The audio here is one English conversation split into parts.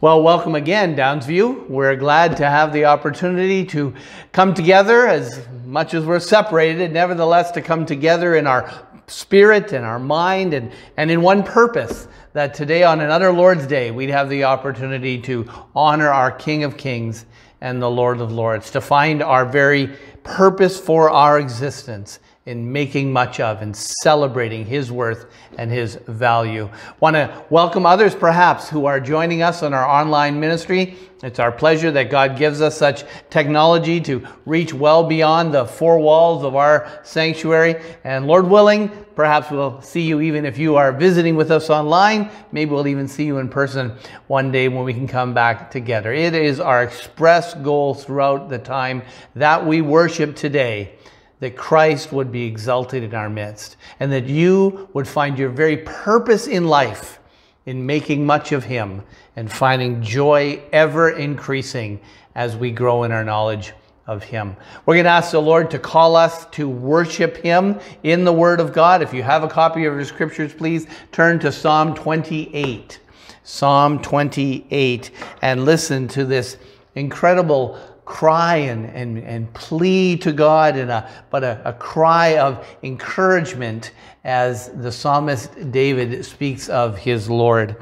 Well, welcome again, Downsview. We're glad to have the opportunity to come together as much as we're separated, nevertheless, to come together in our spirit and our mind and, and in one purpose that today, on another Lord's Day, we'd have the opportunity to honor our King of Kings and the Lord of Lords, to find our very purpose for our existence in making much of and celebrating his worth and his value. Want to welcome others perhaps who are joining us on our online ministry. It's our pleasure that God gives us such technology to reach well beyond the four walls of our sanctuary. And Lord willing, perhaps we'll see you even if you are visiting with us online. Maybe we'll even see you in person one day when we can come back together. It is our express goal throughout the time that we worship today that Christ would be exalted in our midst, and that you would find your very purpose in life in making much of Him and finding joy ever increasing as we grow in our knowledge of Him. We're going to ask the Lord to call us to worship Him in the Word of God. If you have a copy of the Scriptures, please turn to Psalm 28. Psalm 28 and listen to this incredible cry and, and, and plea to God, and a, but a, a cry of encouragement as the psalmist David speaks of his Lord.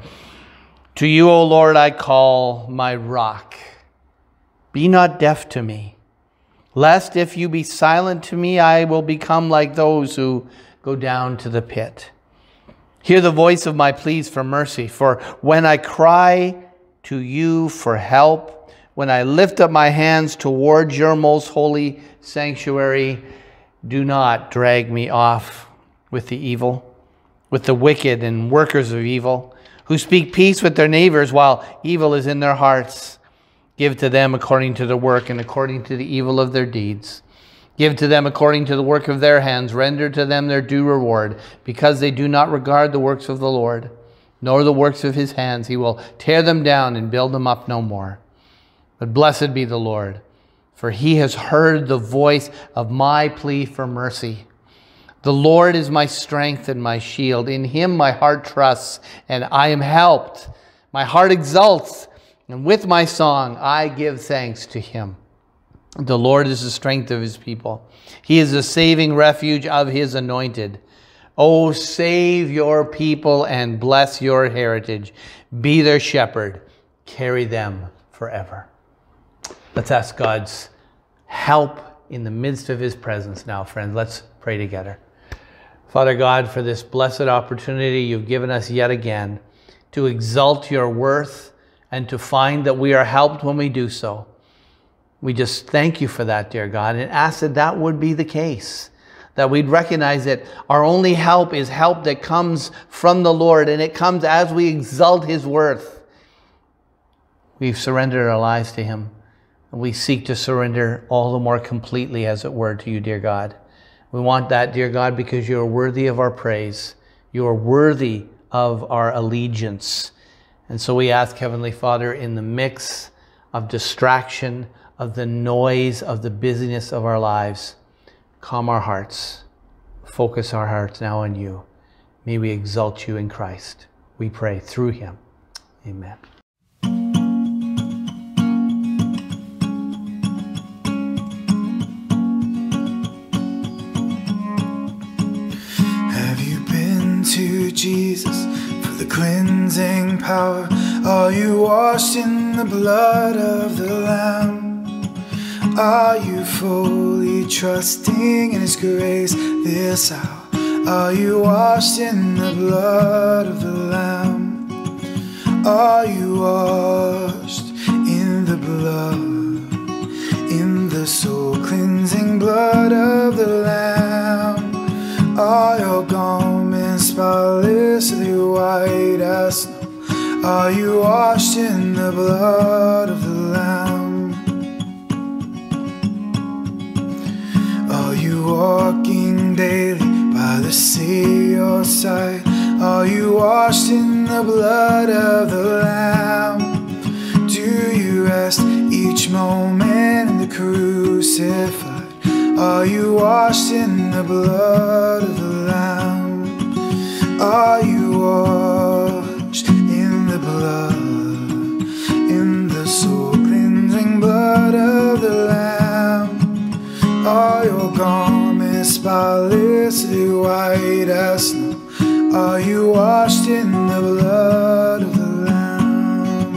To you, O Lord, I call my rock. Be not deaf to me, lest if you be silent to me, I will become like those who go down to the pit. Hear the voice of my pleas for mercy, for when I cry to you for help, when I lift up my hands towards your most holy sanctuary, do not drag me off with the evil, with the wicked and workers of evil, who speak peace with their neighbors while evil is in their hearts. Give to them according to their work and according to the evil of their deeds. Give to them according to the work of their hands. Render to them their due reward, because they do not regard the works of the Lord, nor the works of his hands. He will tear them down and build them up no more. But blessed be the Lord, for he has heard the voice of my plea for mercy. The Lord is my strength and my shield. In him my heart trusts, and I am helped. My heart exults, and with my song I give thanks to him. The Lord is the strength of his people. He is the saving refuge of his anointed. Oh, save your people and bless your heritage. Be their shepherd. Carry them forever. Let's ask God's help in the midst of his presence now, friends. Let's pray together. Father God, for this blessed opportunity you've given us yet again to exalt your worth and to find that we are helped when we do so. We just thank you for that, dear God, and ask that that would be the case. That we'd recognize that our only help is help that comes from the Lord, and it comes as we exalt His worth. We've surrendered our lives to Him. We seek to surrender all the more completely, as it were, to you, dear God. We want that, dear God, because you are worthy of our praise. You are worthy of our allegiance. And so we ask, Heavenly Father, in the mix of distraction, of the noise, of the busyness of our lives, calm our hearts, focus our hearts now on you. May we exalt you in Christ. We pray through him. Amen. Jesus for the cleansing power. Are you washed in the blood of the Lamb? Are you fully trusting in His grace this hour? Are you washed in the blood of the Lamb? Are you washed in the blood, in the soul Are you washed in the blood of the Lamb? Are you walking daily by the Savior's side? Are you washed in the blood of the Lamb? Do you rest each moment in the crucified? Are you washed in the blood of the Lamb? Are you washed spotlessly white as snow. Are you washed in the blood of the Lamb?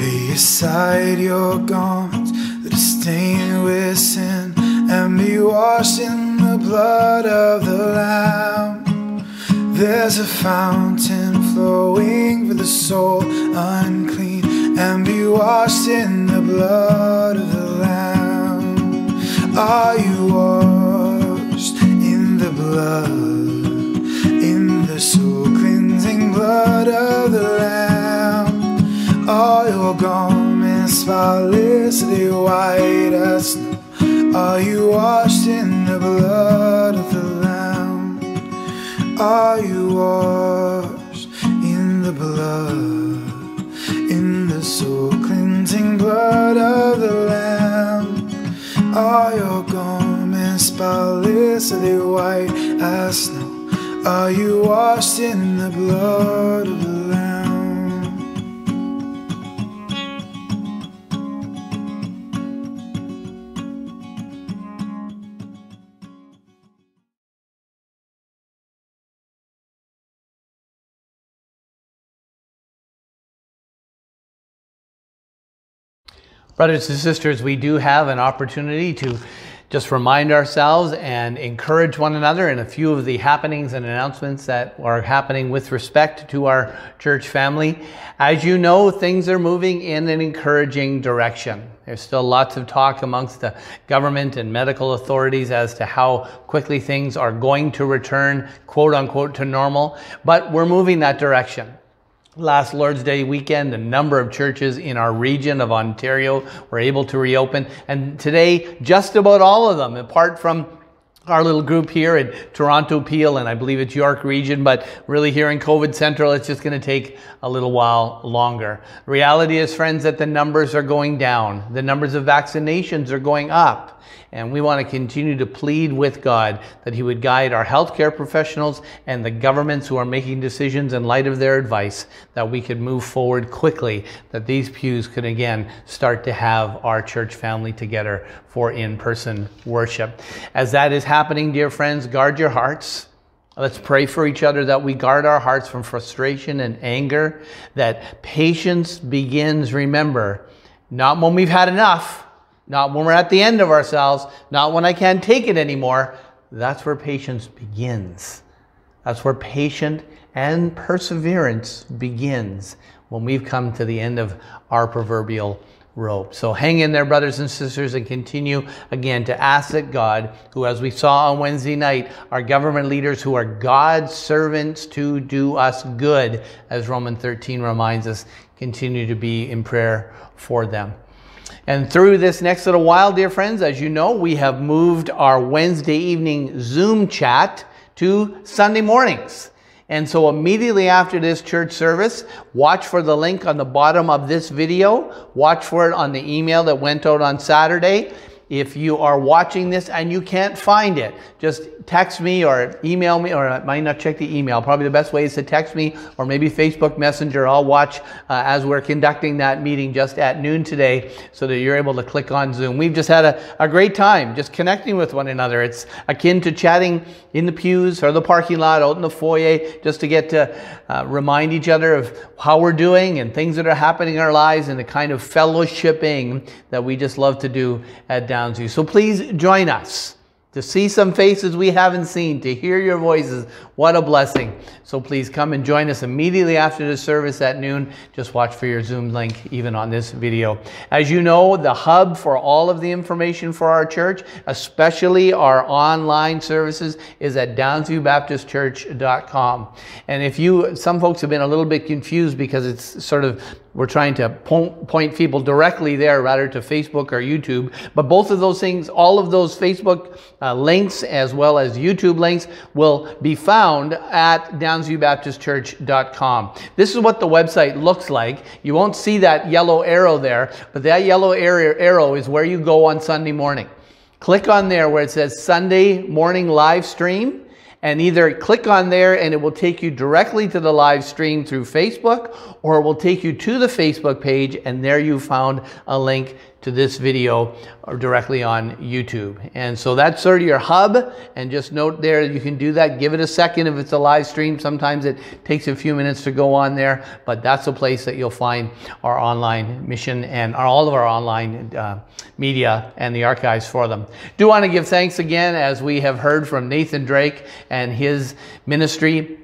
Lay aside your garments that are stained with sin and be washed in the blood of the Lamb. There's a fountain flowing for the soul unclean and be washed in the blood of the Lamb. Are you washed in the blood, in the soul cleansing blood of the Lamb? Are your garments spotlessly white as snow? Are you washed in the blood of the Lamb? Are you washed in the blood, in the soul cleansing blood of the Lamb? Are your garments spotlessly white as snow? Are you washed in the blood of the Brothers and sisters, we do have an opportunity to just remind ourselves and encourage one another in a few of the happenings and announcements that are happening with respect to our church family. As you know, things are moving in an encouraging direction. There's still lots of talk amongst the government and medical authorities as to how quickly things are going to return, quote unquote, to normal, but we're moving that direction. Last Lord's Day weekend, a number of churches in our region of Ontario were able to reopen. And today, just about all of them, apart from our little group here in Toronto, Peel, and I believe it's York region, but really here in COVID Central, it's just going to take a little while longer. Reality is, friends, that the numbers are going down. The numbers of vaccinations are going up. And we want to continue to plead with God that He would guide our healthcare professionals and the governments who are making decisions in light of their advice, that we could move forward quickly, that these pews could again start to have our church family together for in person worship. As that is happening, dear friends, guard your hearts. Let's pray for each other that we guard our hearts from frustration and anger, that patience begins, remember, not when we've had enough not when we're at the end of ourselves, not when I can't take it anymore. That's where patience begins. That's where patient and perseverance begins when we've come to the end of our proverbial rope. So hang in there, brothers and sisters, and continue again to ask that God, who, as we saw on Wednesday night, are government leaders who are God's servants to do us good, as Romans 13 reminds us, continue to be in prayer for them. And through this next little while, dear friends, as you know, we have moved our Wednesday evening Zoom chat to Sunday mornings. And so immediately after this church service, watch for the link on the bottom of this video. Watch for it on the email that went out on Saturday. If you are watching this and you can't find it, just text me or email me, or I might not check the email. Probably the best way is to text me or maybe Facebook Messenger. I'll watch uh, as we're conducting that meeting just at noon today so that you're able to click on Zoom. We've just had a, a great time just connecting with one another. It's akin to chatting in the pews or the parking lot, out in the foyer, just to get to uh, remind each other of how we're doing and things that are happening in our lives and the kind of fellowshipping that we just love to do at Downsview. So please join us to see some faces we haven't seen, to hear your voices. What a blessing. So please come and join us immediately after the service at noon. Just watch for your Zoom link even on this video. As you know, the hub for all of the information for our church, especially our online services, is at downsviewbaptistchurch.com. And if you, some folks have been a little bit confused because it's sort of we're trying to point people directly there rather to Facebook or YouTube. But both of those things, all of those Facebook uh, links as well as YouTube links will be found at downsviewbaptistchurch.com. This is what the website looks like. You won't see that yellow arrow there, but that yellow arrow is where you go on Sunday morning. Click on there where it says Sunday morning live stream and either click on there and it will take you directly to the live stream through Facebook or it will take you to the Facebook page and there you found a link to this video or directly on YouTube. And so that's sort of your hub. And just note there, you can do that. Give it a second if it's a live stream. Sometimes it takes a few minutes to go on there, but that's a place that you'll find our online mission and all of our online uh, media and the archives for them. Do want to give thanks again as we have heard from Nathan Drake and his ministry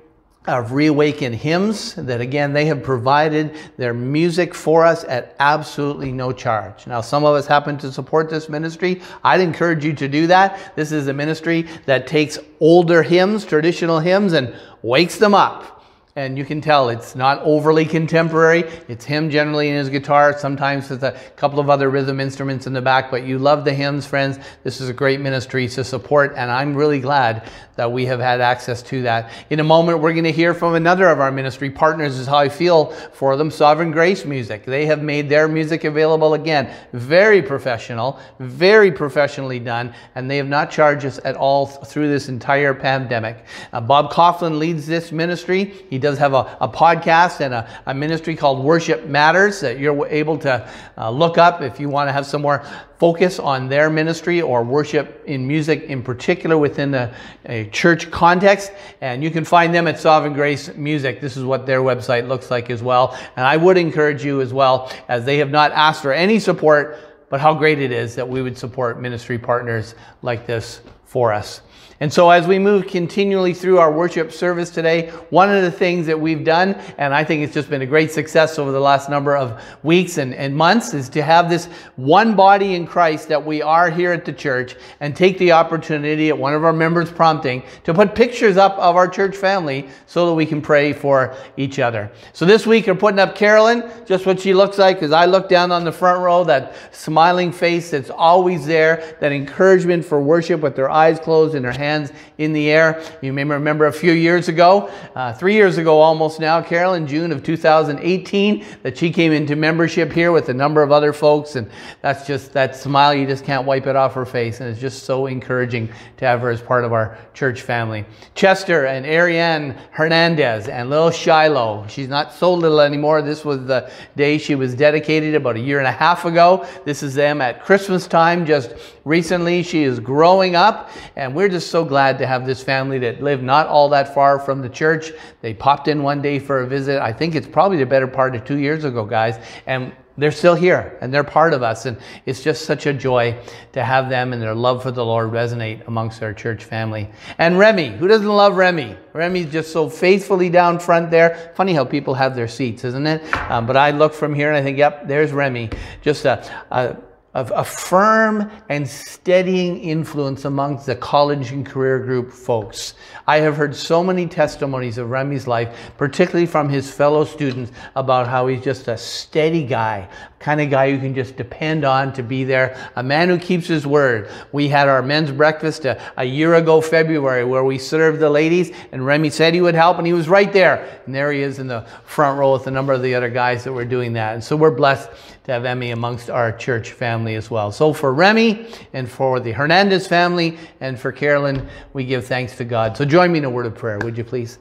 of Reawaken Hymns that again they have provided their music for us at absolutely no charge. Now some of us happen to support this ministry. I'd encourage you to do that. This is a ministry that takes older hymns, traditional hymns and wakes them up and you can tell it's not overly contemporary. It's him generally in his guitar, sometimes with a couple of other rhythm instruments in the back, but you love the hymns, friends. This is a great ministry to support, and I'm really glad that we have had access to that. In a moment, we're going to hear from another of our ministry partners, is how I feel for them, Sovereign Grace Music. They have made their music available again. Very professional, very professionally done, and they have not charged us at all through this entire pandemic. Uh, Bob Kauflin leads this ministry. He does have a, a podcast and a, a, ministry called Worship Matters that you're able to uh, look up if you want to have some more focus on their ministry or worship in music in particular within a, a church context. And you can find them at Sovereign Grace Music. This is what their website looks like as well. And I would encourage you as well, as they have not asked for any support, but how great it is that we would support ministry partners like this for us. And so, as we move continually through our worship service today, one of the things that we've done, and I think it's just been a great success over the last number of weeks and, and months, is to have this one body in Christ that we are here at the church and take the opportunity at one of our members' prompting to put pictures up of our church family so that we can pray for each other. So, this week we're putting up Carolyn, just what she looks like, because I look down on the front row, that smiling face that's always there, that encouragement for worship with their eyes closed and their hands hands in the air. You may remember a few years ago, uh, three years ago almost now, Carol, in June of 2018, that she came into membership here with a number of other folks. And that's just that smile, you just can't wipe it off her face. And it's just so encouraging to have her as part of our church family. Chester and Ariane Hernandez and little Shiloh. She's not so little anymore. This was the day she was dedicated about a year and a half ago. This is them at Christmas time just recently. She is growing up, and we're just so glad to have this family that live not all that far from the church. They popped in one day for a visit. I think it's probably the better part of two years ago, guys. And they're still here and they're part of us. And it's just such a joy to have them and their love for the Lord resonate amongst our church family. And Remy, who doesn't love Remy? Remy's just so faithfully down front there. Funny how people have their seats, isn't it? Um, but I look from here and I think, yep, there's Remy. Just a, a of a firm and steadying influence amongst the college and career group folks. I have heard so many testimonies of Remy's life, particularly from his fellow students, about how he's just a steady guy, kind of guy you can just depend on to be there, a man who keeps his word. We had our men's breakfast a, a year ago, February, where we served the ladies, and Remy said he would help, and he was right there. And there he is in the front row with a number of the other guys that were doing that. And so we're blessed to have Remy amongst our church family as well. So for Remy and for the Hernandez family and for Carolyn, we give thanks to God. So join me in a word of prayer, would you please?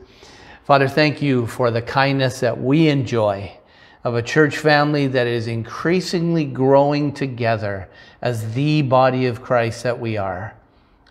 Father, thank you for the kindness that we enjoy of a church family that is increasingly growing together as the body of Christ that we are.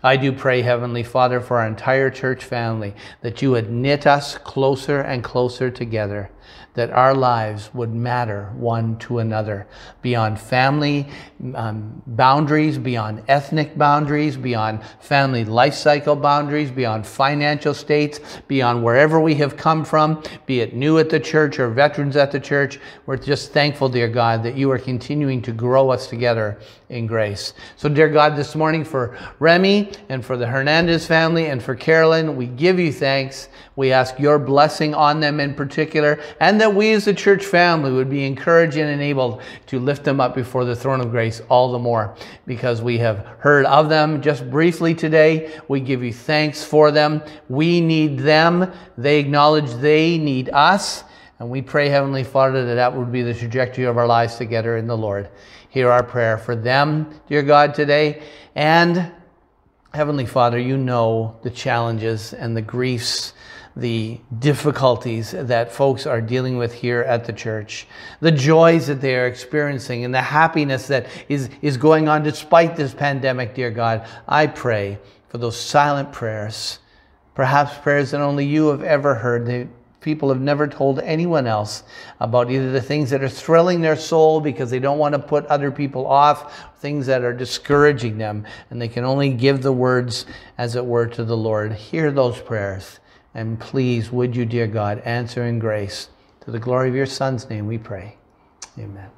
I do pray, Heavenly Father, for our entire church family, that you would knit us closer and closer together that our lives would matter one to another beyond family um, boundaries, beyond ethnic boundaries, beyond family life cycle boundaries, beyond financial states, beyond wherever we have come from, be it new at the church or veterans at the church. We're just thankful, dear God, that you are continuing to grow us together in grace. So, dear God, this morning for Remy and for the Hernandez family and for Carolyn, we give you thanks. We ask your blessing on them in particular, and that we as a church family would be encouraged and enabled to lift them up before the throne of grace all the more because we have heard of them just briefly today. We give you thanks for them. We need them. They acknowledge they need us. And we pray, Heavenly Father, that that would be the trajectory of our lives together in the Lord. Hear our prayer for them, dear God, today, and Heavenly Father, you know the challenges and the griefs, the difficulties that folks are dealing with here at the church, the joys that they are experiencing, and the happiness that is, is going on despite this pandemic, dear God. I pray for those silent prayers, perhaps prayers that only you have ever heard The people have never told anyone else about either the things that are thrilling their soul because they don't want to put other people off, things that are discouraging them, and they can only give the words, as it were, to the Lord. Hear those prayers. And please, would you, dear God, answer in grace. To the glory of your Son's name, we pray. Amen.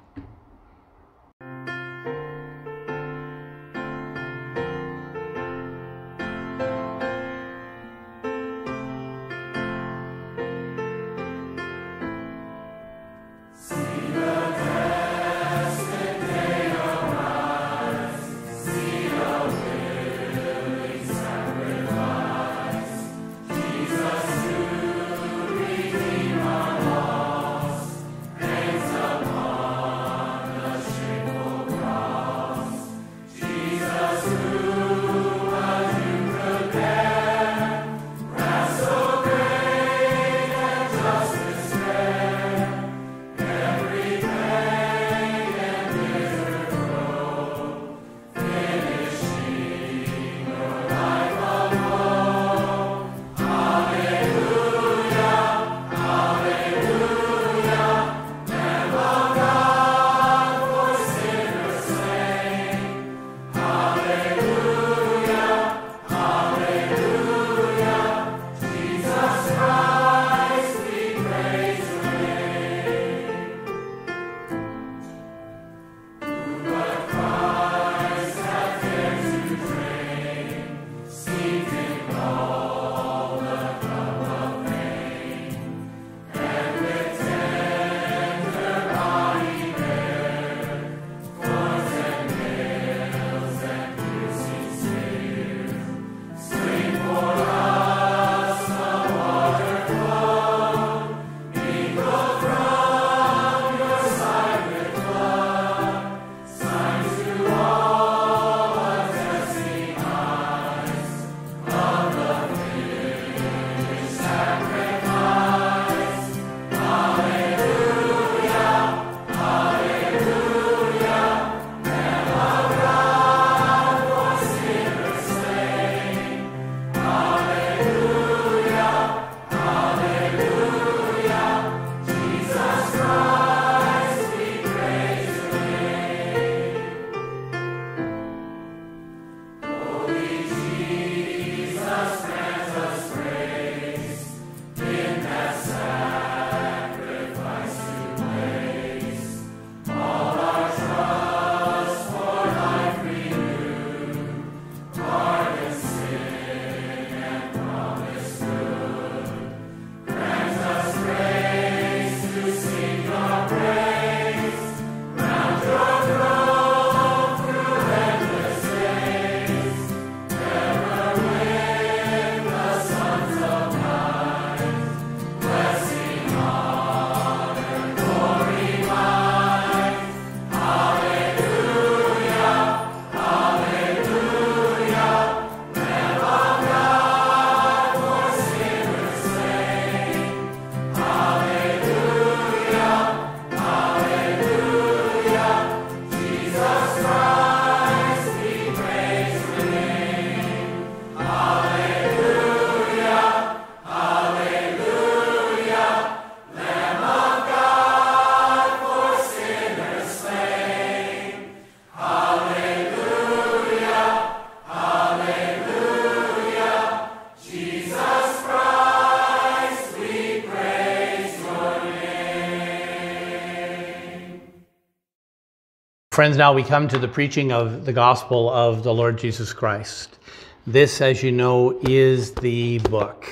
Friends, now we come to the preaching of the gospel of the Lord Jesus Christ. This, as you know, is the book.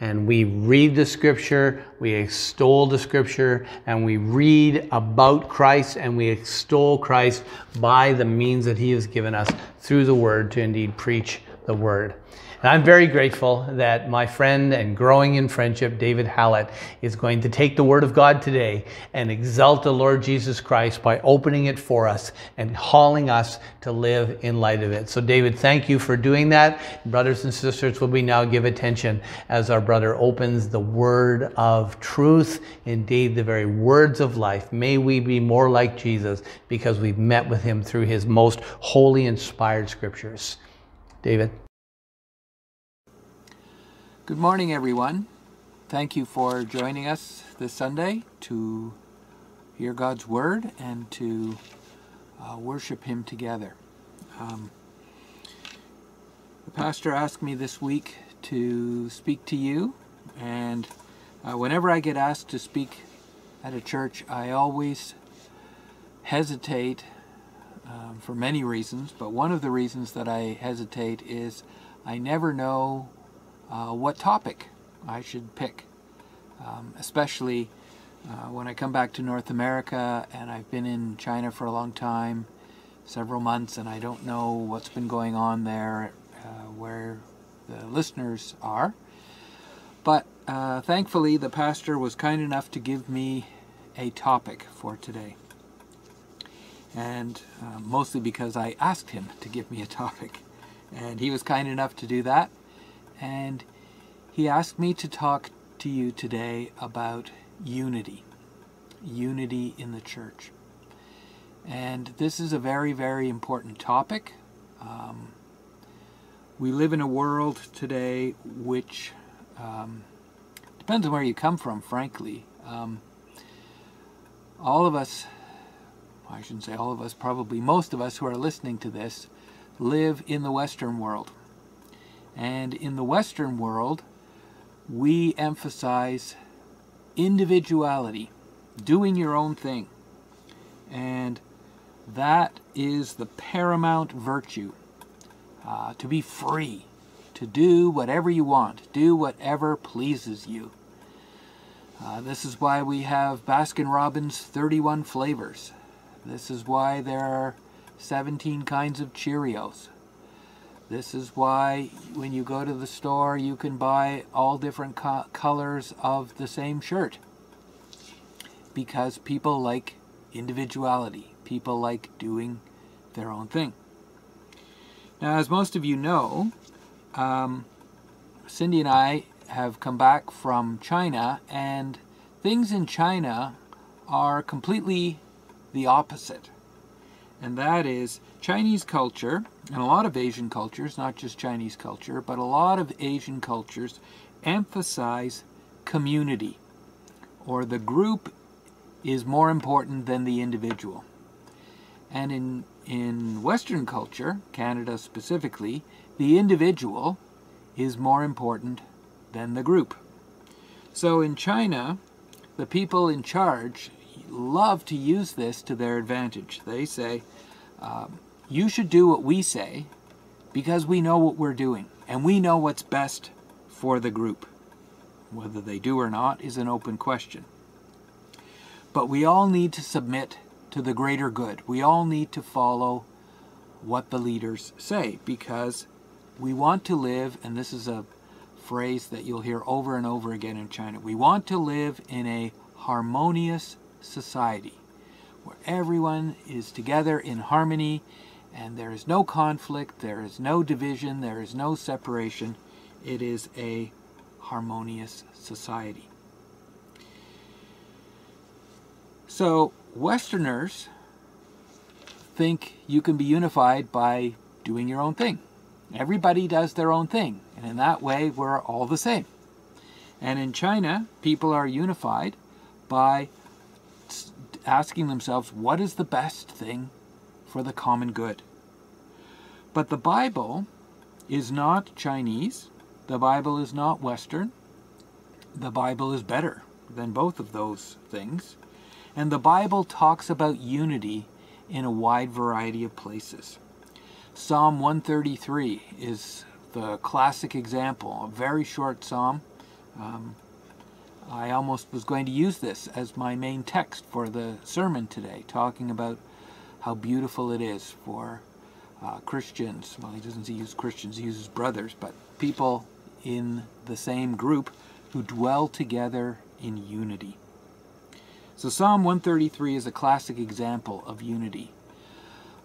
And we read the scripture, we extol the scripture, and we read about Christ and we extol Christ by the means that he has given us through the word to indeed preach the word. And I'm very grateful that my friend and growing in friendship, David Hallett, is going to take the Word of God today and exalt the Lord Jesus Christ by opening it for us and calling us to live in light of it. So, David, thank you for doing that. Brothers and sisters, will we now give attention as our brother opens the Word of truth, indeed, the very words of life. May we be more like Jesus because we've met with him through his most holy, inspired scriptures. David. Good morning, everyone. Thank you for joining us this Sunday to hear God's Word and to uh, worship Him together. Um, the pastor asked me this week to speak to you, and uh, whenever I get asked to speak at a church, I always hesitate um, for many reasons, but one of the reasons that I hesitate is I never know uh, what topic I should pick, um, especially uh, when I come back to North America and I've been in China for a long time, several months, and I don't know what's been going on there, uh, where the listeners are. But uh, thankfully, the pastor was kind enough to give me a topic for today. And uh, mostly because I asked him to give me a topic. And he was kind enough to do that and he asked me to talk to you today about unity, unity in the church. And this is a very, very important topic. Um, we live in a world today which um, depends on where you come from, frankly. Um, all of us, I shouldn't say all of us, probably most of us who are listening to this, live in the Western world. And in the Western world, we emphasize individuality, doing your own thing. And that is the paramount virtue. Uh, to be free, to do whatever you want, do whatever pleases you. Uh, this is why we have Baskin Robbins 31 flavors. This is why there are 17 kinds of Cheerios. This is why when you go to the store you can buy all different co colors of the same shirt. Because people like individuality. People like doing their own thing. Now as most of you know, um, Cindy and I have come back from China and things in China are completely the opposite and that is Chinese culture, and a lot of Asian cultures, not just Chinese culture, but a lot of Asian cultures emphasize community, or the group is more important than the individual. And in, in Western culture, Canada specifically, the individual is more important than the group. So in China, the people in charge love to use this to their advantage. They say, um, you should do what we say because we know what we're doing and we know what's best for the group. Whether they do or not is an open question. But we all need to submit to the greater good. We all need to follow what the leaders say because we want to live, and this is a phrase that you'll hear over and over again in China, we want to live in a harmonious society where everyone is together in harmony and there is no conflict, there is no division, there is no separation. It is a harmonious society. So, Westerners think you can be unified by doing your own thing. Everybody does their own thing, and in that way, we're all the same. And in China, people are unified by asking themselves, what is the best thing for the common good? But the Bible is not Chinese. The Bible is not Western. The Bible is better than both of those things. And the Bible talks about unity in a wide variety of places. Psalm 133 is the classic example, a very short psalm. Um, I almost was going to use this as my main text for the sermon today, talking about how beautiful it is for uh, Christians. Well, he doesn't use Christians, he uses brothers, but people in the same group who dwell together in unity. So Psalm 133 is a classic example of unity.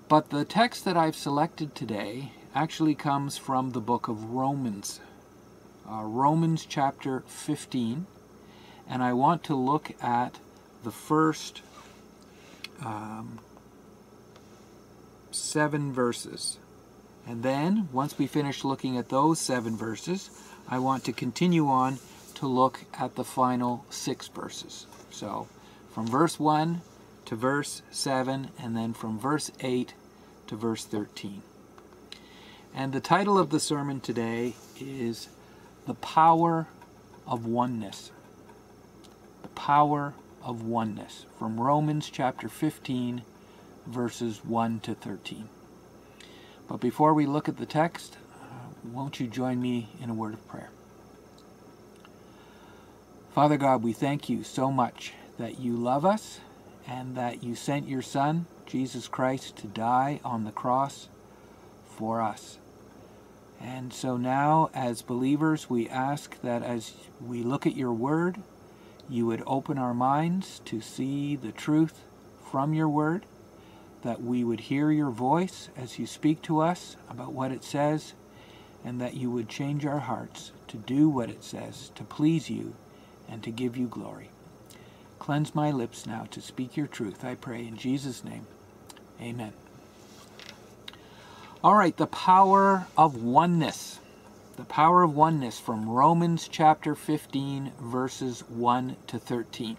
But the text that I've selected today actually comes from the book of Romans. Uh, Romans chapter 15. And I want to look at the first um, seven verses. And then, once we finish looking at those seven verses, I want to continue on to look at the final six verses. So, from verse 1 to verse 7, and then from verse 8 to verse 13. And the title of the sermon today is The Power of Oneness. The Power of Oneness, from Romans chapter 15, verses 1 to 13. But before we look at the text, uh, won't you join me in a word of prayer? Father God, we thank you so much that you love us and that you sent your Son, Jesus Christ, to die on the cross for us. And so now, as believers, we ask that as we look at your word, you would open our minds to see the truth from your word that we would hear your voice as you speak to us about what it says, and that you would change our hearts to do what it says, to please you, and to give you glory. Cleanse my lips now to speak your truth, I pray in Jesus' name. Amen. All right, the power of oneness. The power of oneness from Romans chapter 15, verses 1 to 13.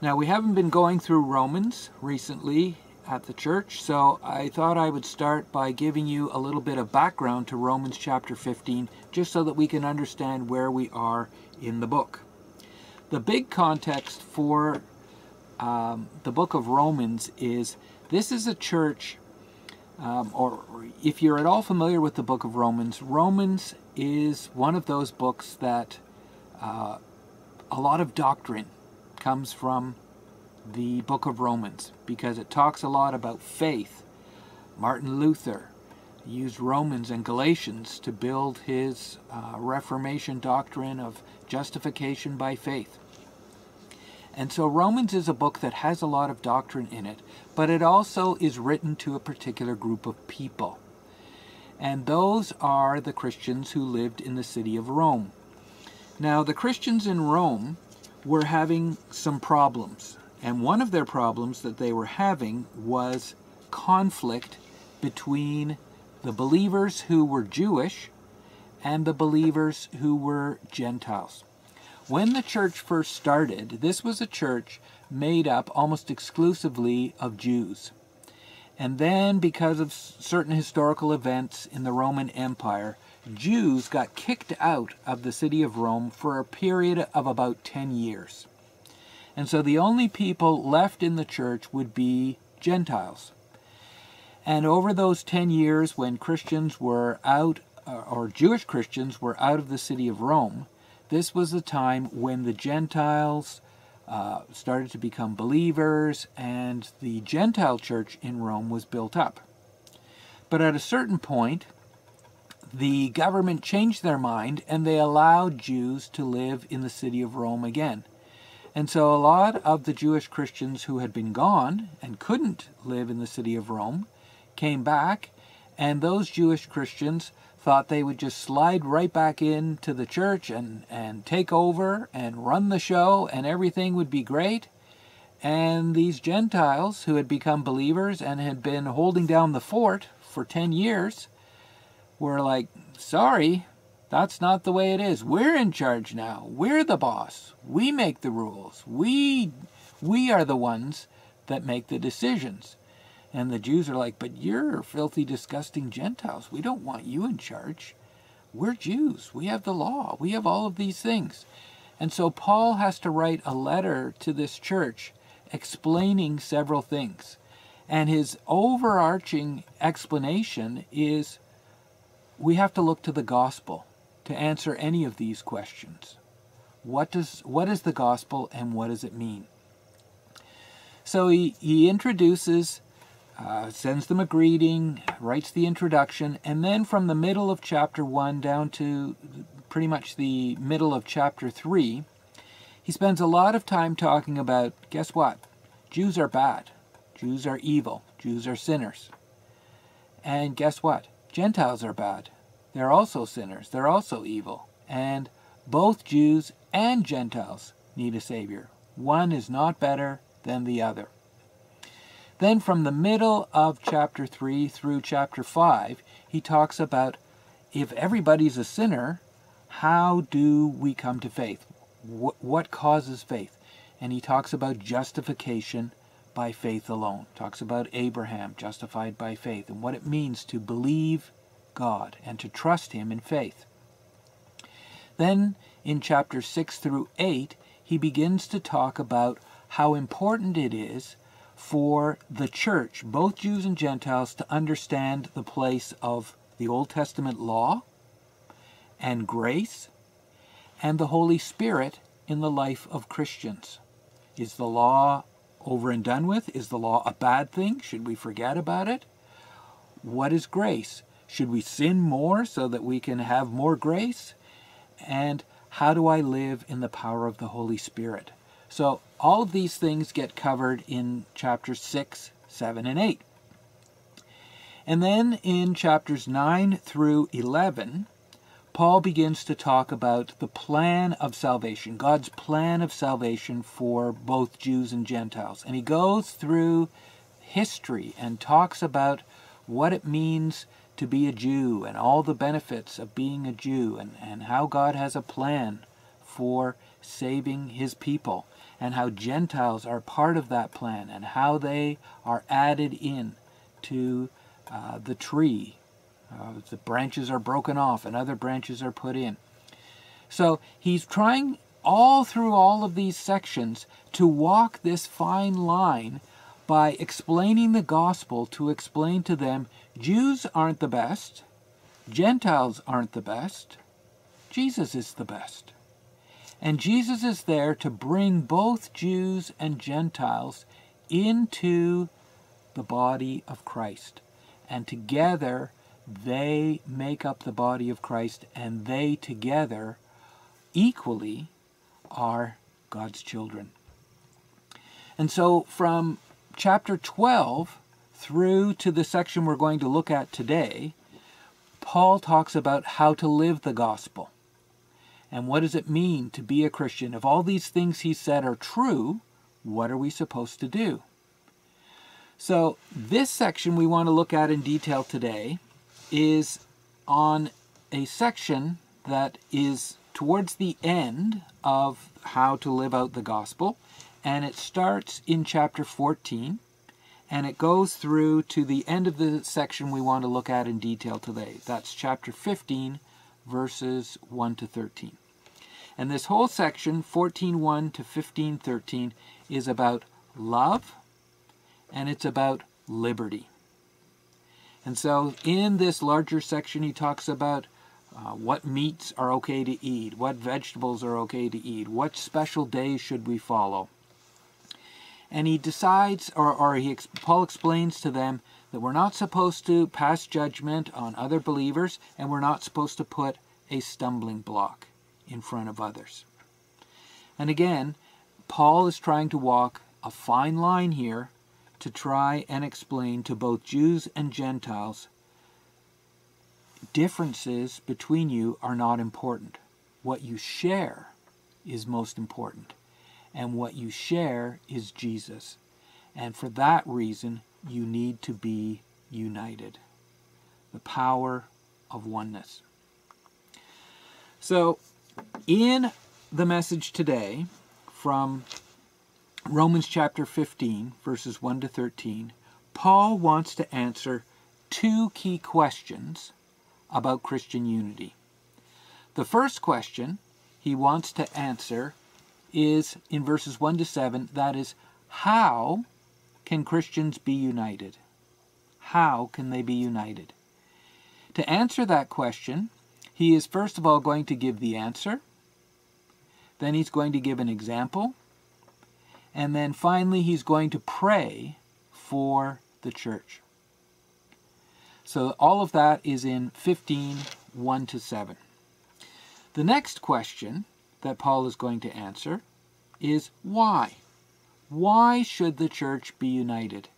Now, we haven't been going through Romans recently at the church, so I thought I would start by giving you a little bit of background to Romans chapter 15, just so that we can understand where we are in the book. The big context for um, the book of Romans is this is a church, um, or if you're at all familiar with the book of Romans, Romans is one of those books that uh, a lot of doctrine comes from the book of Romans because it talks a lot about faith. Martin Luther used Romans and Galatians to build his uh, Reformation doctrine of justification by faith. And so Romans is a book that has a lot of doctrine in it, but it also is written to a particular group of people. And those are the Christians who lived in the city of Rome. Now, the Christians in Rome were having some problems. And one of their problems that they were having was conflict between the believers who were Jewish and the believers who were Gentiles. When the church first started, this was a church made up almost exclusively of Jews. And then, because of certain historical events in the Roman Empire, Jews got kicked out of the city of Rome for a period of about 10 years. And so the only people left in the church would be Gentiles. And over those 10 years when Christians were out, uh, or Jewish Christians were out of the city of Rome, this was the time when the Gentiles uh, started to become believers and the Gentile church in Rome was built up. But at a certain point, the government changed their mind and they allowed Jews to live in the city of Rome again. And so a lot of the Jewish Christians who had been gone and couldn't live in the city of Rome came back, and those Jewish Christians thought they would just slide right back into the church and, and take over and run the show, and everything would be great. And these Gentiles who had become believers and had been holding down the fort for 10 years were like, sorry, that's not the way it is. We're in charge now. We're the boss. We make the rules. We we are the ones that make the decisions. And the Jews are like, but you're filthy, disgusting Gentiles. We don't want you in charge. We're Jews. We have the law. We have all of these things. And so Paul has to write a letter to this church explaining several things. And his overarching explanation is we have to look to the gospel to answer any of these questions. What does what is the gospel and what does it mean? So he, he introduces uh, sends them a greeting, writes the introduction, and then from the middle of chapter 1 down to pretty much the middle of chapter 3, he spends a lot of time talking about guess what? Jews are bad. Jews are evil. Jews are sinners. And guess what? Gentiles are bad. They're also sinners. They're also evil. And both Jews and Gentiles need a Savior. One is not better than the other. Then from the middle of chapter 3 through chapter 5, he talks about if everybody's a sinner, how do we come to faith? What, what causes faith? And he talks about justification by faith alone. Talks about Abraham justified by faith and what it means to believe God and to trust him in faith. Then in chapter 6 through 8, he begins to talk about how important it is for the church, both Jews and Gentiles, to understand the place of the Old Testament law and grace and the Holy Spirit in the life of Christians. Is the law over and done with? Is the law a bad thing? Should we forget about it? What is grace? Should we sin more so that we can have more grace? And how do I live in the power of the Holy Spirit? So all of these things get covered in chapters 6, 7, and 8. And then in chapters 9 through 11, Paul begins to talk about the plan of salvation, God's plan of salvation for both Jews and Gentiles. And he goes through history and talks about what it means to be a Jew and all the benefits of being a Jew and, and how God has a plan for saving his people and how Gentiles are part of that plan and how they are added in to uh, the tree. Uh, the branches are broken off and other branches are put in. So he's trying all through all of these sections to walk this fine line by explaining the gospel to explain to them Jews aren't the best, Gentiles aren't the best, Jesus is the best. And Jesus is there to bring both Jews and Gentiles into the body of Christ. And together they make up the body of Christ, and they together equally are God's children. And so from chapter 12 through to the section we're going to look at today, Paul talks about how to live the gospel. And what does it mean to be a Christian? If all these things he said are true, what are we supposed to do? So, this section we want to look at in detail today is on a section that is towards the end of how to live out the gospel, and it starts in chapter 14 and it goes through to the end of the section we want to look at in detail today. That's chapter 15, verses 1 to 13. And this whole section, 14.1 to 15.13, is about love and it's about liberty. And so in this larger section, he talks about uh, what meats are okay to eat, what vegetables are okay to eat, what special days should we follow. And he decides, or, or he, Paul explains to them that we're not supposed to pass judgment on other believers and we're not supposed to put a stumbling block in front of others. And again, Paul is trying to walk a fine line here to try and explain to both Jews and Gentiles differences between you are not important. What you share is most important. And what you share is Jesus. And for that reason, you need to be united. The power of oneness. So, in the message today from Romans chapter 15, verses 1 to 13, Paul wants to answer two key questions about Christian unity. The first question he wants to answer is in verses 1 to 7 that is, how can Christians be united? How can they be united? To answer that question, he is first of all going to give the answer, then he's going to give an example, and then finally he's going to pray for the church. So all of that is in 15, 1 to 7. The next question that Paul is going to answer is why? Why should the church be united?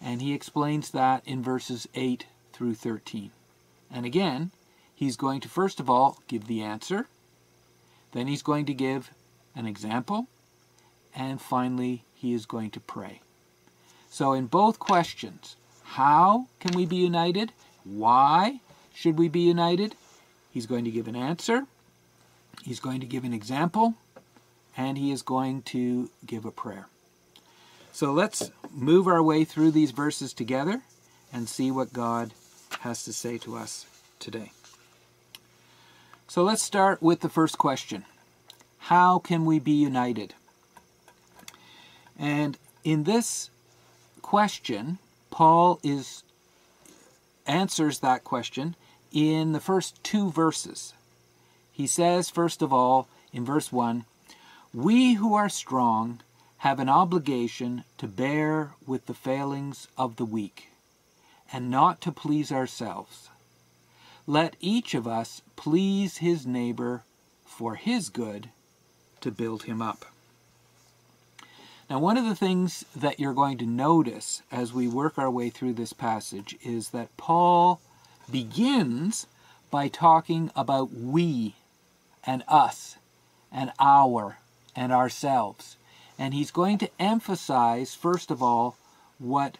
And he explains that in verses 8 through 13. And again, he's going to first of all give the answer, then he's going to give an example, and finally he is going to pray. So in both questions, how can we be united? Why should we be united? He's going to give an answer, he's going to give an example, and he is going to give a prayer. So let's move our way through these verses together and see what God has to say to us today. So let's start with the first question How can we be united? And in this question, Paul is answers that question in the first two verses. He says, first of all, in verse 1, We who are strong have an obligation to bear with the failings of the weak, and not to please ourselves. Let each of us please his neighbor for his good to build him up. Now, one of the things that you're going to notice as we work our way through this passage is that Paul begins by talking about we and us and our and ourselves. And he's going to emphasize, first of all, what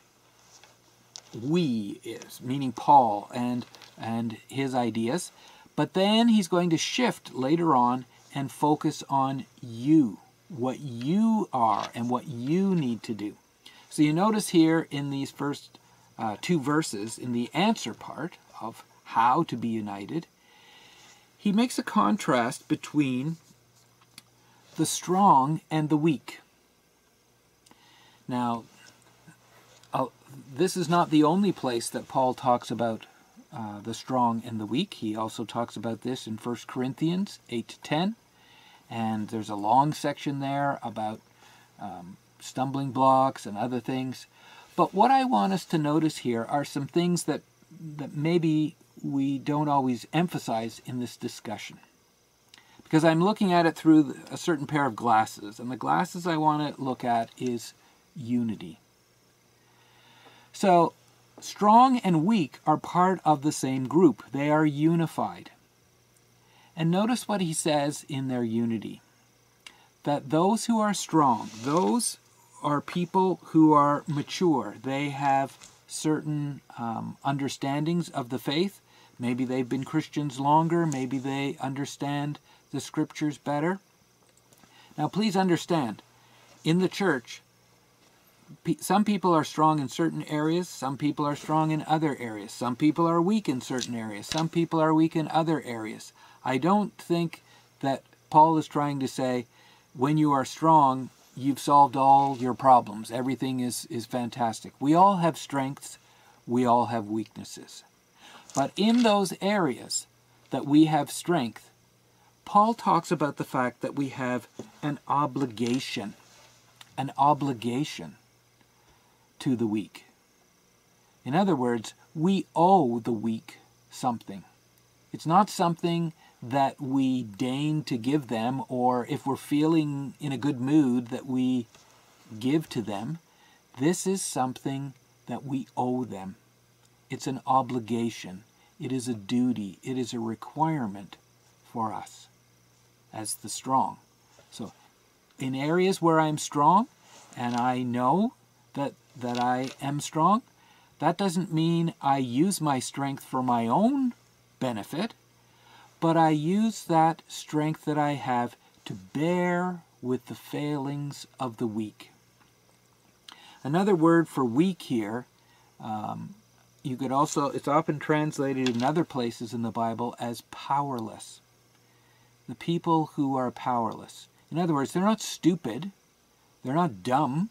we is, meaning Paul and, and his ideas. But then he's going to shift later on and focus on you what you are and what you need to do. So you notice here in these first uh, two verses, in the answer part of how to be united, he makes a contrast between the strong and the weak. Now, uh, this is not the only place that Paul talks about uh, the strong and the weak. He also talks about this in 1 Corinthians 8 to 10 and there's a long section there about um, stumbling blocks and other things. But what I want us to notice here are some things that that maybe we don't always emphasize in this discussion. Because I'm looking at it through a certain pair of glasses, and the glasses I want to look at is unity. So, strong and weak are part of the same group. They are unified. And notice what he says in their unity that those who are strong, those are people who are mature, they have certain um, understandings of the faith. Maybe they've been Christians longer, maybe they understand the scriptures better. Now, please understand, in the church, some people are strong in certain areas, some people are strong in other areas, some people are weak in certain areas, some people are weak in other areas. I don't think that Paul is trying to say, when you are strong, you've solved all your problems. Everything is, is fantastic. We all have strengths, we all have weaknesses. But in those areas that we have strength, Paul talks about the fact that we have an obligation, an obligation to the weak. In other words, we owe the weak something. It's not something that we deign to give them, or if we're feeling in a good mood, that we give to them. This is something that we owe them. It's an obligation. It is a duty. It is a requirement for us as the strong. So, in areas where I'm strong and I know that, that I am strong, that doesn't mean I use my strength for my own benefit but I use that strength that I have to bear with the failings of the weak. Another word for weak here, um, you could also, it's often translated in other places in the Bible as powerless. The people who are powerless. In other words, they're not stupid, they're not dumb.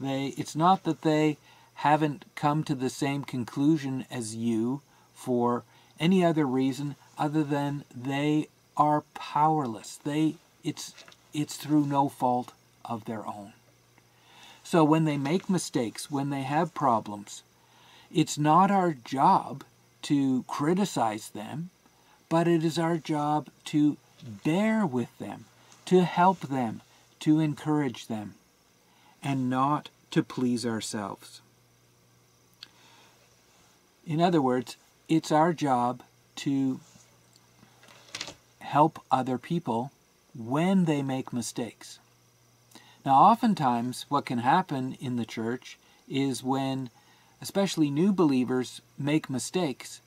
They, it's not that they haven't come to the same conclusion as you for any other reason other than they are powerless. They it's it's through no fault of their own. So when they make mistakes, when they have problems, it's not our job to criticize them, but it is our job to bear with them, to help them, to encourage them, and not to please ourselves. In other words, it's our job to help other people when they make mistakes. Now, oftentimes, what can happen in the church is when, especially new believers, make mistakes,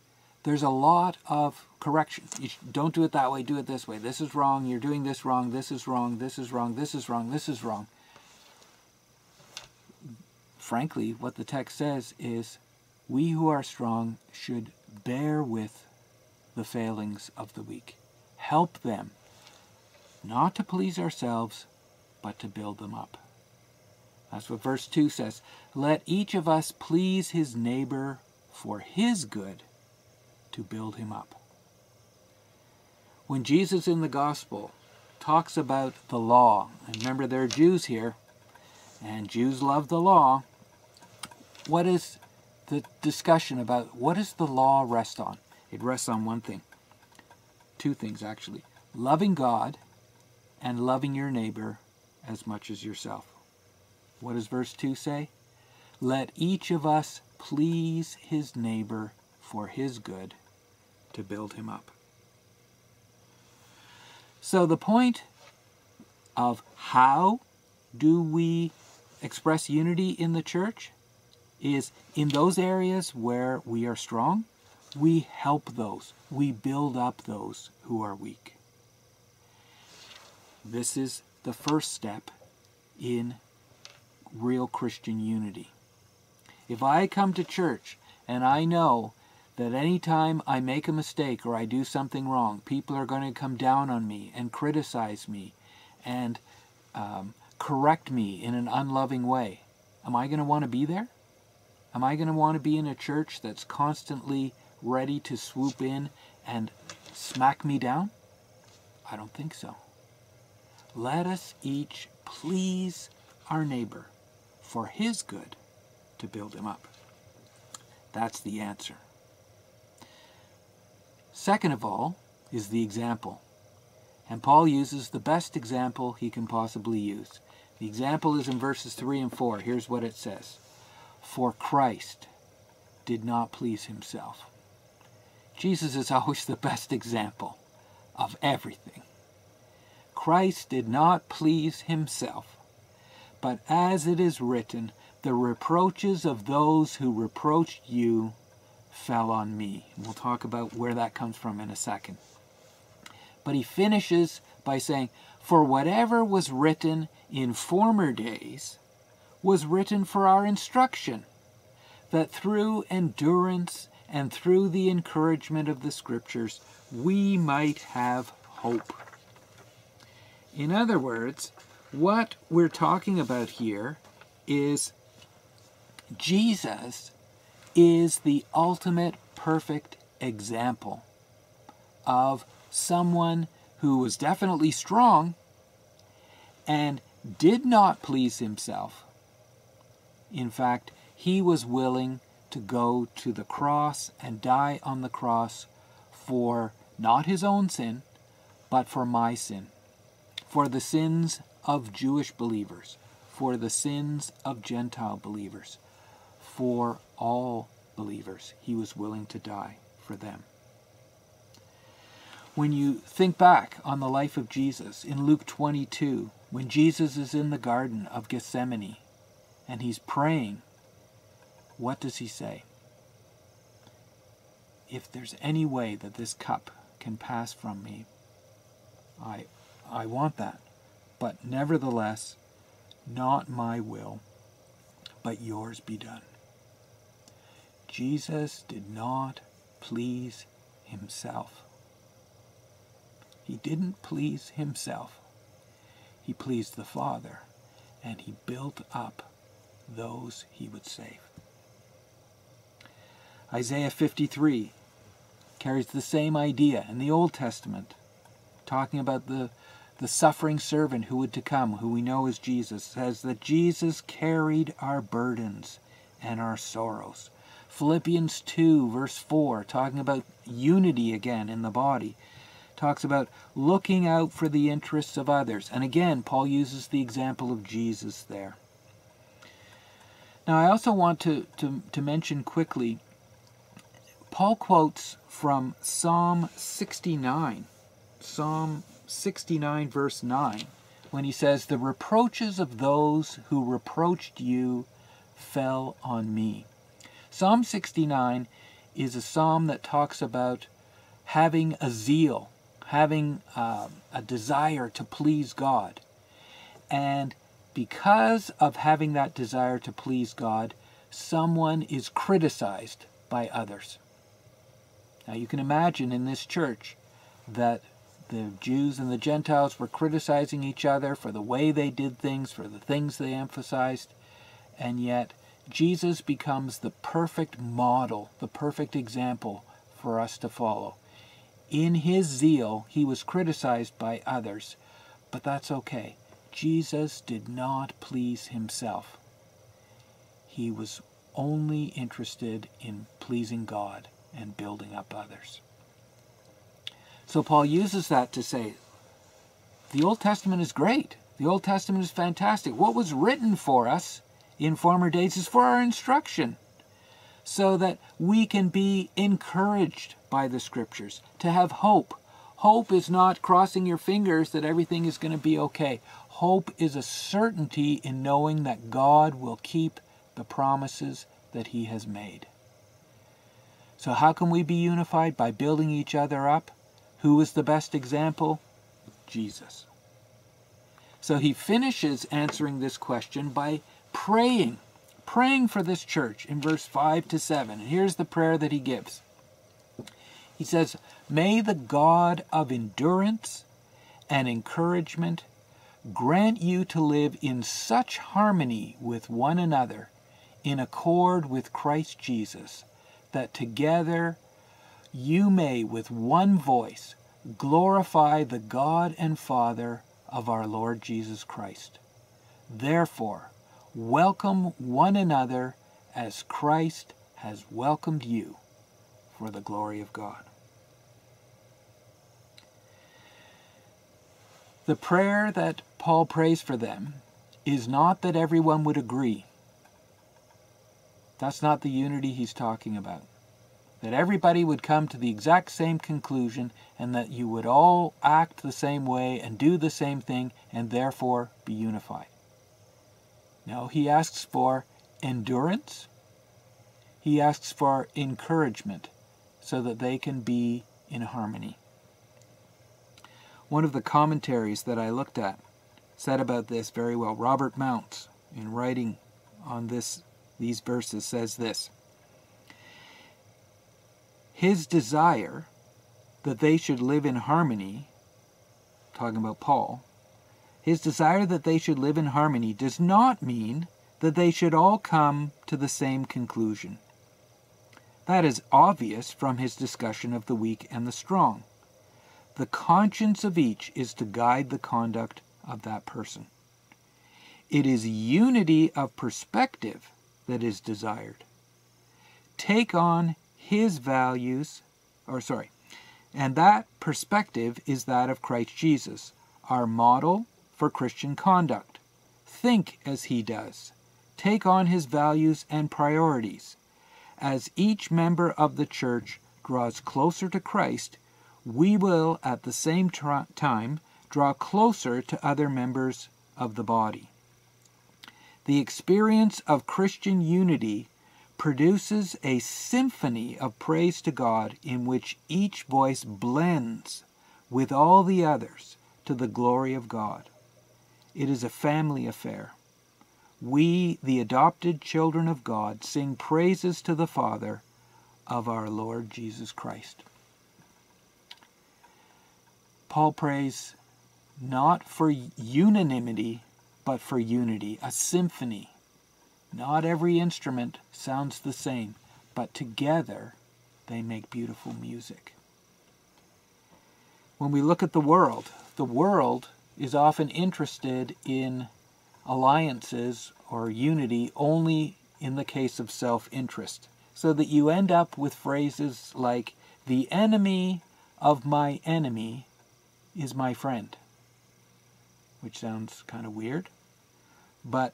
there's a lot of correction. You don't do it that way, do it this way. This is wrong, you're doing this wrong, this is wrong, this is wrong, this is wrong, this is wrong. Frankly, what the text says is we who are strong should bear with the failings of the weak. Help them, not to please ourselves, but to build them up. That's what verse 2 says. Let each of us please his neighbor for his good to build him up. When Jesus in the gospel talks about the law, and remember there are Jews here, and Jews love the law, what is the discussion about what does the law rest on? It rests on one thing. Two things, actually. Loving God and loving your neighbor as much as yourself. What does verse 2 say? Let each of us please his neighbor for his good to build him up. So the point of how do we express unity in the church is in those areas where we are strong, we help those, we build up those who are weak. This is the first step in real Christian unity. If I come to church and I know that anytime I make a mistake or I do something wrong, people are going to come down on me and criticize me and um, correct me in an unloving way, am I going to want to be there? Am I going to want to be in a church that's constantly ready to swoop in and smack me down? I don't think so. Let us each please our neighbor for his good to build him up. That's the answer. Second of all is the example. And Paul uses the best example he can possibly use. The example is in verses 3 and 4. Here's what it says For Christ did not please himself. Jesus is always the best example of everything. Christ did not please himself, but as it is written, the reproaches of those who reproached you fell on me. And we'll talk about where that comes from in a second. But he finishes by saying, For whatever was written in former days was written for our instruction, that through endurance and through the encouragement of the Scriptures we might have hope. In other words, what we're talking about here is Jesus is the ultimate perfect example of someone who was definitely strong and did not please himself. In fact, he was willing to go to the cross and die on the cross for not his own sin, but for my sin, for the sins of Jewish believers, for the sins of Gentile believers, for all believers. He was willing to die for them. When you think back on the life of Jesus in Luke 22, when Jesus is in the Garden of Gethsemane and he's praying, what does he say? If there's any way that this cup can pass from me, I, I want that. But nevertheless, not my will, but yours be done. Jesus did not please himself. He didn't please himself. He pleased the Father, and he built up those he would save. Isaiah 53 carries the same idea in the Old Testament, talking about the, the suffering servant who would to come, who we know is Jesus, says that Jesus carried our burdens and our sorrows. Philippians 2, verse 4, talking about unity again in the body, talks about looking out for the interests of others. And again, Paul uses the example of Jesus there. Now, I also want to, to, to mention quickly, Paul quotes from Psalm 69. Psalm 69, verse 9, when he says, The reproaches of those who reproached you fell on me. Psalm 69 is a psalm that talks about having a zeal, having uh, a desire to please God. And because of having that desire to please God, someone is criticized by others. Now you can imagine in this church that the Jews and the Gentiles were criticizing each other for the way they did things, for the things they emphasized, and yet Jesus becomes the perfect model, the perfect example for us to follow. In his zeal, he was criticized by others, but that's okay. Jesus did not please himself. He was only interested in pleasing God and building up others. So Paul uses that to say the Old Testament is great. The Old Testament is fantastic. What was written for us in former days is for our instruction, so that we can be encouraged by the Scriptures, to have hope. Hope is not crossing your fingers that everything is going to be okay. Hope is a certainty in knowing that God will keep the promises that He has made. So, how can we be unified? By building each other up who is the best example? Jesus. So he finishes answering this question by praying, praying for this church in verse 5 to 7. And here's the prayer that he gives. He says, May the God of endurance and encouragement grant you to live in such harmony with one another, in accord with Christ Jesus, that together you may with one voice glorify the God and Father of our Lord Jesus Christ. Therefore, welcome one another as Christ has welcomed you for the glory of God. The prayer that Paul prays for them is not that everyone would agree. That's not the unity he's talking about that everybody would come to the exact same conclusion and that you would all act the same way and do the same thing and therefore be unified. Now he asks for endurance. He asks for encouragement so that they can be in harmony. One of the commentaries that I looked at said about this very well. Robert Mounce, in writing on this these verses, says this his desire that they should live in harmony, talking about Paul, his desire that they should live in harmony does not mean that they should all come to the same conclusion. That is obvious from his discussion of the weak and the strong. The conscience of each is to guide the conduct of that person. It is unity of perspective that is desired. Take on his values, or sorry, and that perspective is that of Christ Jesus, our model for Christian conduct. Think as he does. Take on his values and priorities. As each member of the church draws closer to Christ, we will at the same time draw closer to other members of the body. The experience of Christian unity produces a symphony of praise to God in which each voice blends with all the others to the glory of God. It is a family affair. We, the adopted children of God, sing praises to the Father of our Lord Jesus Christ. Paul prays not for unanimity, but for unity, a symphony not every instrument sounds the same, but together they make beautiful music. When we look at the world, the world is often interested in alliances or unity only in the case of self interest, so that you end up with phrases like, the enemy of my enemy is my friend, which sounds kind of weird. But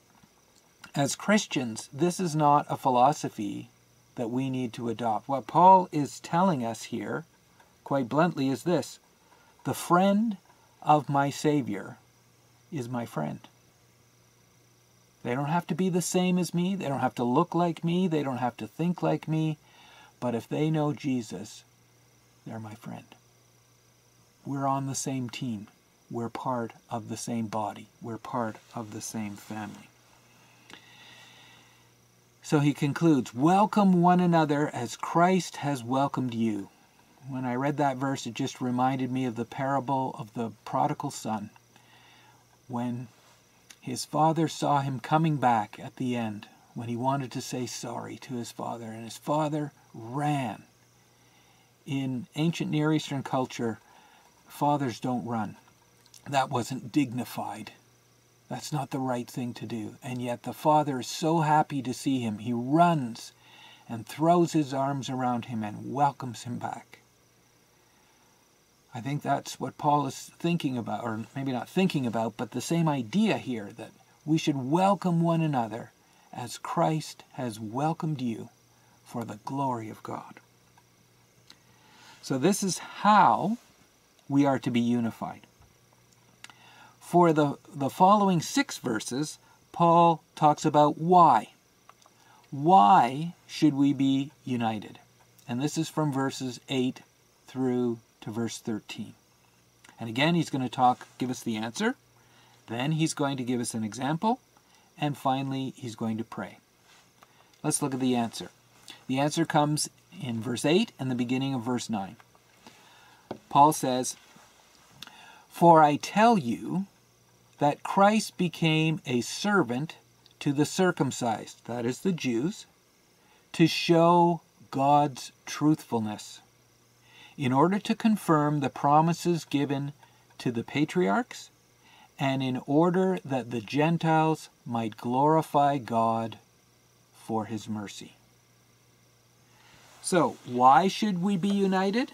as Christians, this is not a philosophy that we need to adopt. What Paul is telling us here, quite bluntly, is this the friend of my Savior is my friend. They don't have to be the same as me, they don't have to look like me, they don't have to think like me, but if they know Jesus, they're my friend. We're on the same team. We're part of the same body. We're part of the same family. So he concludes, Welcome one another as Christ has welcomed you. When I read that verse, it just reminded me of the parable of the prodigal son. When his father saw him coming back at the end, when he wanted to say sorry to his father, and his father ran. In ancient Near Eastern culture, fathers don't run. That wasn't dignified. That's not the right thing to do. And yet the father is so happy to see him, he runs and throws his arms around him and welcomes him back. I think that's what Paul is thinking about, or maybe not thinking about, but the same idea here that we should welcome one another as Christ has welcomed you for the glory of God. So, this is how we are to be unified. For the, the following six verses, Paul talks about why. Why should we be united? And this is from verses 8 through to verse 13. And again, he's going to talk, give us the answer. Then he's going to give us an example. And finally, he's going to pray. Let's look at the answer. The answer comes in verse 8 and the beginning of verse 9. Paul says, For I tell you that Christ became a servant to the circumcised, that is, the Jews, to show God's truthfulness, in order to confirm the promises given to the patriarchs, and in order that the Gentiles might glorify God for his mercy. So, why should we be united?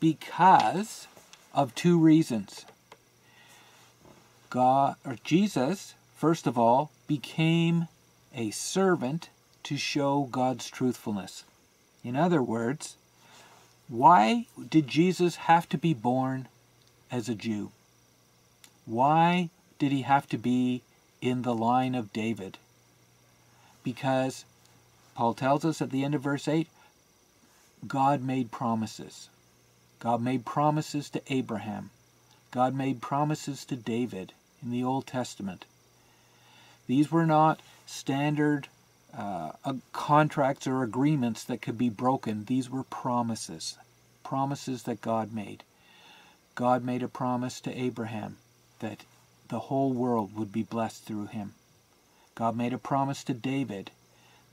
Because of two reasons. God or Jesus, first of all, became a servant to show God's truthfulness. In other words, why did Jesus have to be born as a Jew? Why did he have to be in the line of David? Because Paul tells us at the end of verse 8 God made promises. God made promises to Abraham. God made promises to David in the Old Testament. These were not standard uh, contracts or agreements that could be broken. These were promises, promises that God made. God made a promise to Abraham that the whole world would be blessed through him. God made a promise to David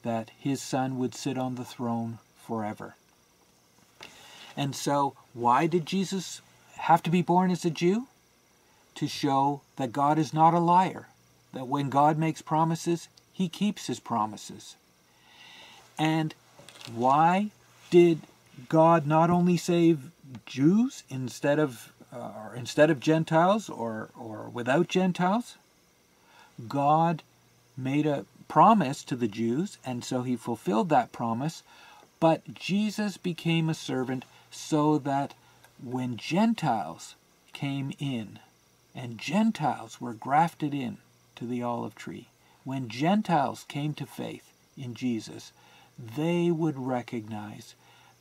that his son would sit on the throne forever. And so, why did Jesus have to be born as a Jew? To show that God is not a liar, that when God makes promises, he keeps his promises. And why did God not only save Jews instead of uh, or instead of Gentiles or or without Gentiles? God made a promise to the Jews and so he fulfilled that promise, but Jesus became a servant so that when Gentiles came in and Gentiles were grafted in to the olive tree. When Gentiles came to faith in Jesus, they would recognize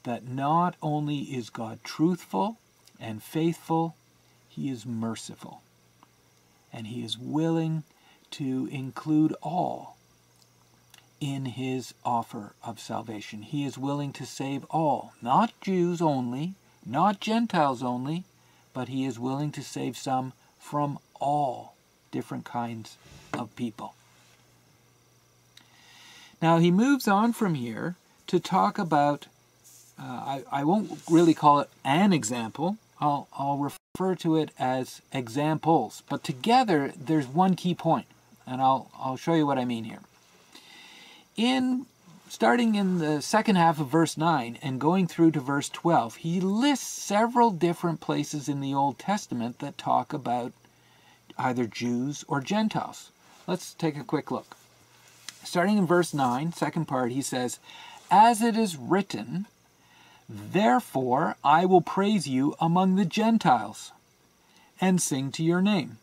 that not only is God truthful and faithful, he is merciful. And he is willing to include all in his offer of salvation. He is willing to save all, not Jews only, not Gentiles only, but he is willing to save some from all different kinds of people. Now he moves on from here to talk about, uh, I, I won't really call it an example, I'll, I'll refer to it as examples, but together there's one key point, and I'll, I'll show you what I mean here. In starting in the second half of verse 9 and going through to verse 12, he lists several different places in the Old Testament that talk about either Jews or Gentiles. Let's take a quick look. Starting in verse 9, second part, he says, As it is written, Therefore I will praise you among the Gentiles and sing to your name.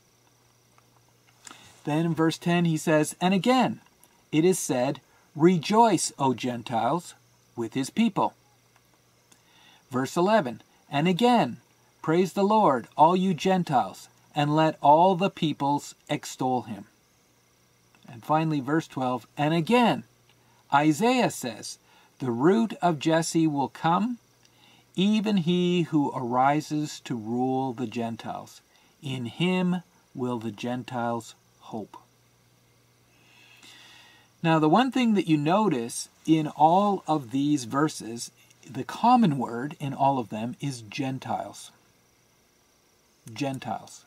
Then in verse 10 he says, And again it is said, Rejoice, O Gentiles, with his people. Verse 11, And again, praise the Lord, all you Gentiles, and let all the peoples extol him. And finally, verse 12, And again, Isaiah says, The root of Jesse will come, even he who arises to rule the Gentiles. In him will the Gentiles hope. Now, the one thing that you notice in all of these verses, the common word in all of them is Gentiles. Gentiles.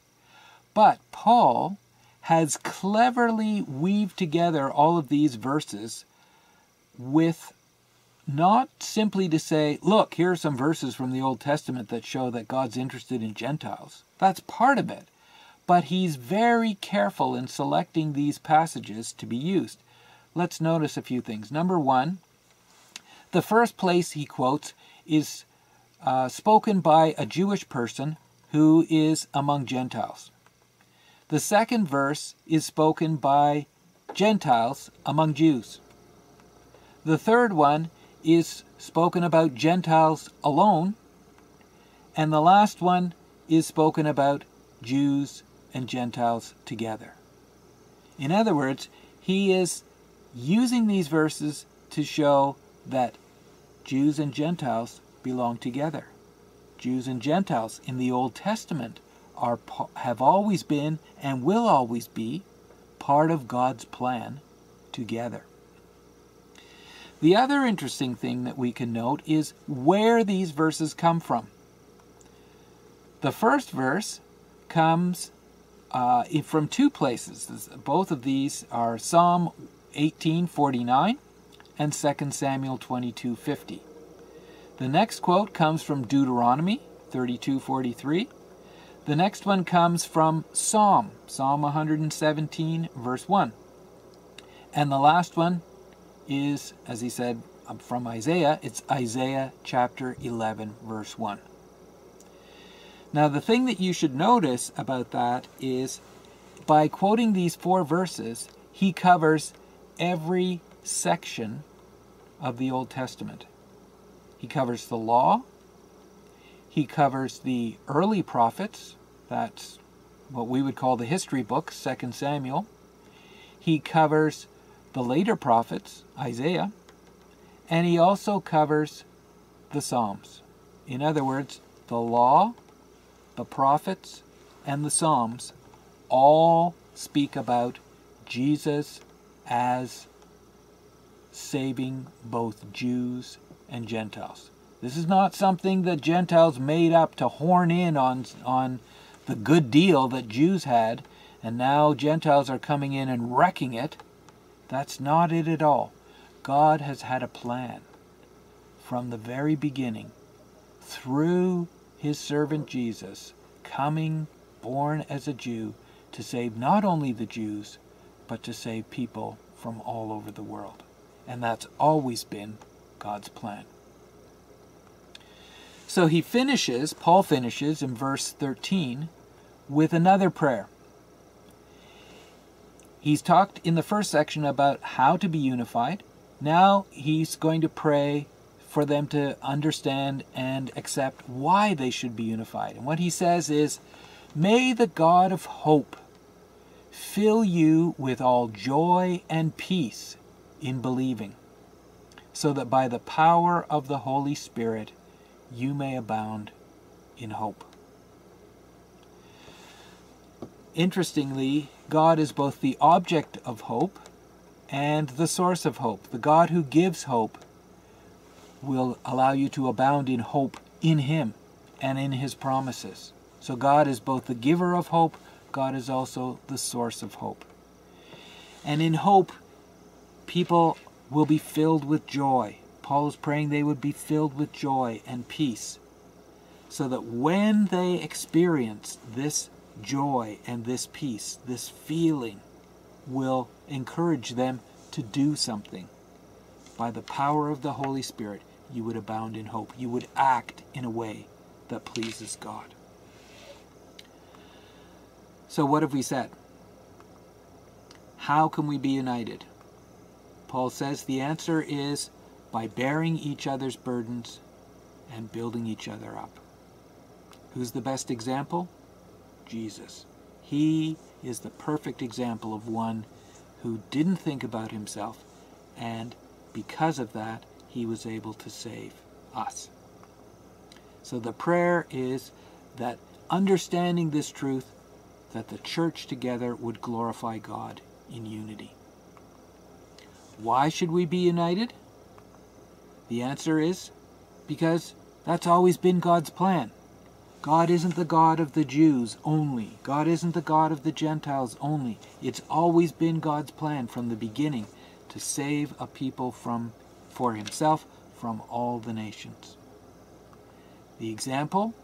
But Paul has cleverly weaved together all of these verses with not simply to say, look, here are some verses from the Old Testament that show that God's interested in Gentiles. That's part of it. But he's very careful in selecting these passages to be used let's notice a few things. Number one, the first place he quotes is uh, spoken by a Jewish person who is among Gentiles. The second verse is spoken by Gentiles among Jews. The third one is spoken about Gentiles alone. And the last one is spoken about Jews and Gentiles together. In other words, he is using these verses to show that Jews and Gentiles belong together. Jews and Gentiles in the Old Testament are have always been and will always be part of God's plan together. The other interesting thing that we can note is where these verses come from. The first verse comes uh, from two places. Both of these are Psalm 1849 and 2 Samuel 22:50. The next quote comes from Deuteronomy 32:43. The next one comes from Psalm, Psalm 117 verse 1. And the last one is as he said um, from Isaiah, it's Isaiah chapter 11 verse 1. Now the thing that you should notice about that is by quoting these four verses, he covers every section of the Old Testament. He covers the law, he covers the early prophets, that's what we would call the history books, 2 Samuel. He covers the later prophets, Isaiah, and he also covers the Psalms. In other words, the law, the prophets, and the Psalms all speak about Jesus as saving both Jews and Gentiles. This is not something that Gentiles made up to horn in on, on the good deal that Jews had, and now Gentiles are coming in and wrecking it. That's not it at all. God has had a plan from the very beginning through his servant Jesus, coming, born as a Jew, to save not only the Jews, but to save people from all over the world. And that's always been God's plan. So he finishes, Paul finishes in verse 13 with another prayer. He's talked in the first section about how to be unified. Now he's going to pray for them to understand and accept why they should be unified. And what he says is, May the God of hope fill you with all joy and peace in believing, so that by the power of the Holy Spirit you may abound in hope. Interestingly, God is both the object of hope and the source of hope. The God who gives hope will allow you to abound in hope in Him. and in his promises. So God is both the giver of hope, God is also the source of hope. And in hope, people will be filled with joy. Paul is praying they would be filled with joy and peace. So that when they experience this joy and this peace, this feeling, will encourage them to do something. By the power of the Holy Spirit, you would abound in hope. You would act in a way that pleases God. So, what have we said? How can we be united? Paul says the answer is by bearing each other's burdens and building each other up. Who's the best example? Jesus. He is the perfect example of one who didn't think about himself, and because of that, he was able to save us. So the prayer is that understanding this truth, that the church together would glorify God in unity. Why should we be united? The answer is because that's always been God's plan. God isn't the God of the Jews only. God isn't the God of the Gentiles only. It's always been God's plan from the beginning to save a people from for himself from all the nations. The example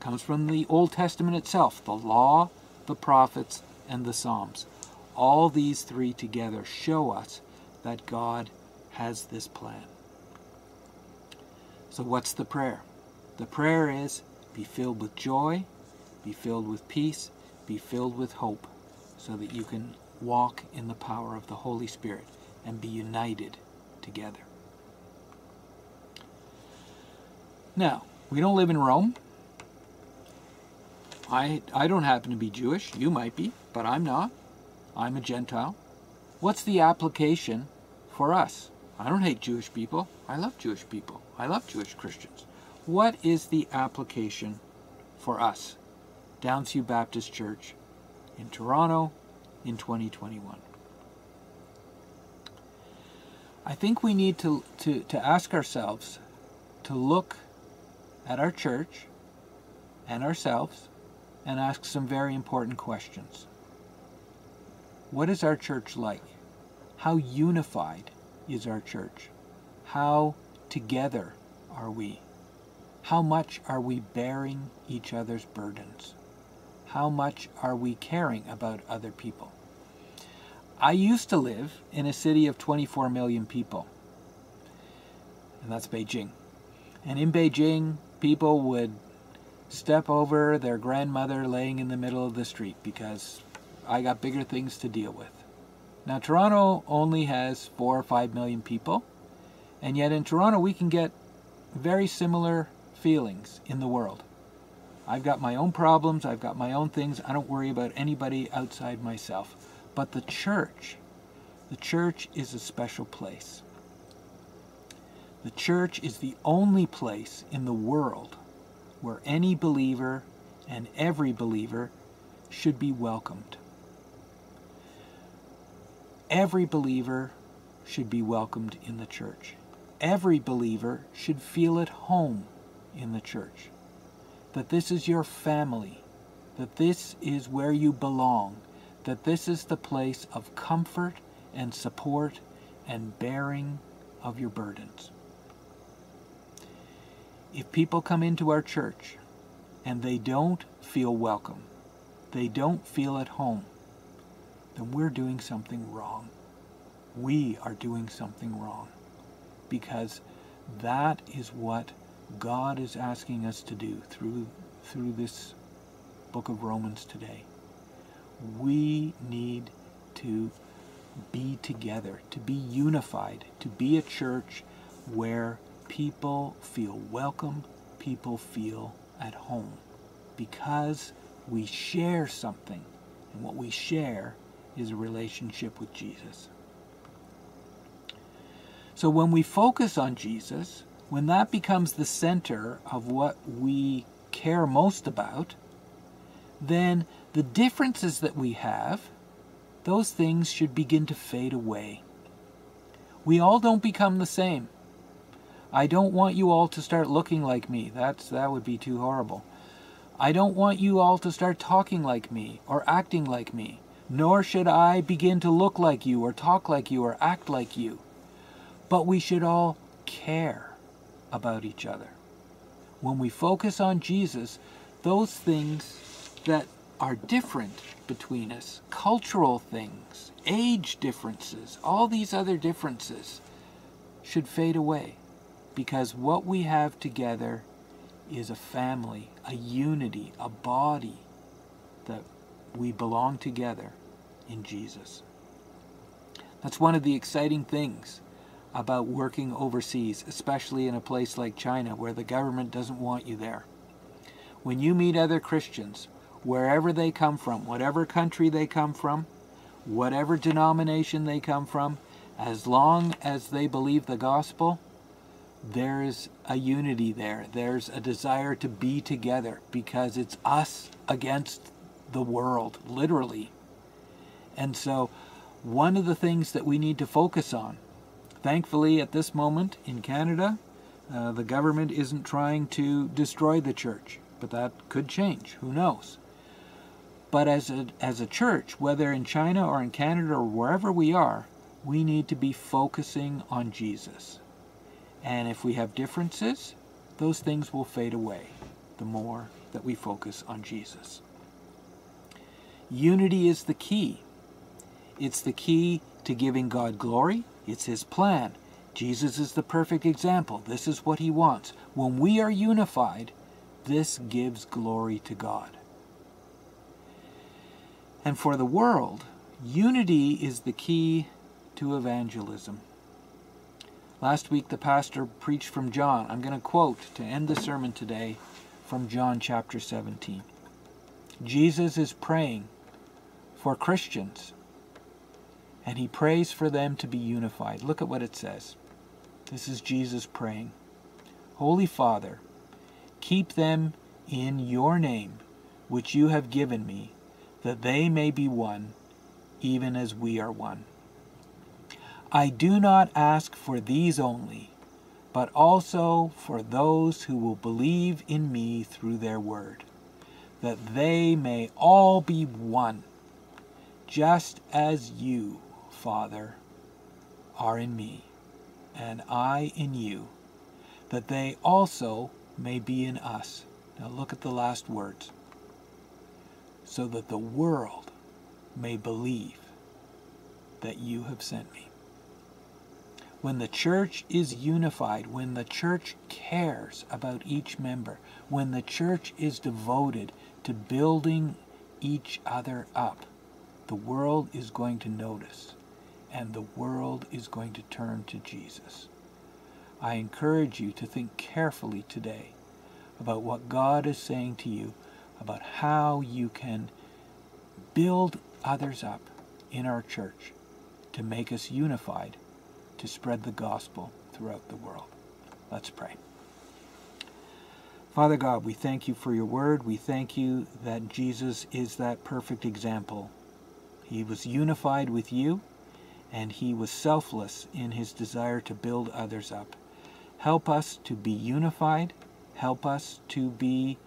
comes from the Old Testament itself, the law, the prophets, and the Psalms. All these three together show us that God has this plan. So what's the prayer? The prayer is be filled with joy, be filled with peace, be filled with hope, so that you can walk in the power of the Holy Spirit and be united together. Now, we don't live in Rome. I, I don't happen to be Jewish. You might be, but I'm not. I'm a Gentile. What's the application for us? I don't hate Jewish people. I love Jewish people. I love Jewish Christians. What is the application for us, Downsview Baptist Church in Toronto in 2021? I think we need to, to, to ask ourselves to look at our church and ourselves and ask some very important questions. What is our church like? How unified is our church? How together are we? How much are we bearing each other's burdens? How much are we caring about other people? I used to live in a city of 24 million people, and that's Beijing. And in Beijing, people would step over their grandmother laying in the middle of the street because I got bigger things to deal with. Now, Toronto only has four or five million people, and yet in Toronto we can get very similar feelings in the world. I've got my own problems, I've got my own things, I don't worry about anybody outside myself. But the church, the church is a special place. The church is the only place in the world where any believer and every believer should be welcomed. Every believer should be welcomed in the church. Every believer should feel at home in the church. That this is your family. That this is where you belong. That this is the place of comfort and support and bearing of your burdens. If people come into our church and they don't feel welcome, they don't feel at home, then we're doing something wrong. We are doing something wrong because that is what God is asking us to do through, through this book of Romans today. We need to be together, to be unified, to be a church where people feel welcome, people feel at home, because we share something, and what we share is a relationship with Jesus. So when we focus on Jesus, when that becomes the center of what we care most about, then the differences that we have, those things should begin to fade away. We all don't become the same. I don't want you all to start looking like me. That's that would be too horrible. I don't want you all to start talking like me or acting like me. Nor should I begin to look like you or talk like you or act like you. But we should all care about each other. When we focus on Jesus, those things that are different between us, cultural things, age differences, all these other differences, should fade away because what we have together is a family, a unity, a body that we belong together in Jesus. That's one of the exciting things about working overseas, especially in a place like China where the government doesn't want you there. When you meet other Christians, wherever they come from, whatever country they come from, whatever denomination they come from, as long as they believe the gospel, there's a unity there. There's a desire to be together because it's us against the world, literally. And so, one of the things that we need to focus on, thankfully, at this moment in Canada, uh, the government isn't trying to destroy the church, but that could change. Who knows? But as a, as a church, whether in China or in Canada or wherever we are, we need to be focusing on Jesus. And if we have differences, those things will fade away the more that we focus on Jesus. Unity is the key. It's the key to giving God glory. It's His plan. Jesus is the perfect example. This is what He wants. When we are unified, this gives glory to God. And for the world, unity is the key to evangelism. Last week, the pastor preached from John. I'm going to quote to end the sermon today from John chapter 17. Jesus is praying for Christians, and he prays for them to be unified. Look at what it says. This is Jesus praying Holy Father, keep them in your name, which you have given me that they may be one, even as we are one. I do not ask for these only, but also for those who will believe in me through their word, that they may all be one, just as you, Father, are in me, and I in you, that they also may be in us. Now look at the last words so that the world may believe that you have sent me. When the church is unified, when the church cares about each member, when the church is devoted to building each other up, the world is going to notice and the world is going to turn to Jesus. I encourage you to think carefully today about what God is saying to you about how you can build others up in our church to make us unified to spread the gospel throughout the world. Let's pray. Father God, we thank you for your word. We thank you that Jesus is that perfect example. He was unified with you, and he was selfless in his desire to build others up. Help us to be unified. Help us to be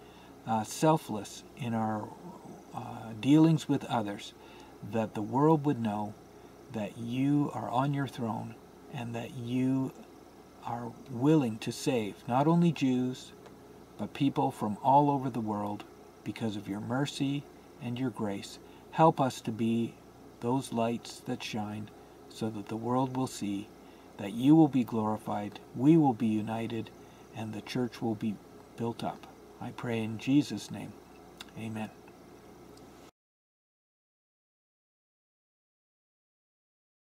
uh, selfless in our uh, dealings with others, that the world would know that you are on your throne and that you are willing to save not only Jews, but people from all over the world because of your mercy and your grace. Help us to be those lights that shine so that the world will see that you will be glorified, we will be united, and the church will be built up. I pray in Jesus' name. Amen.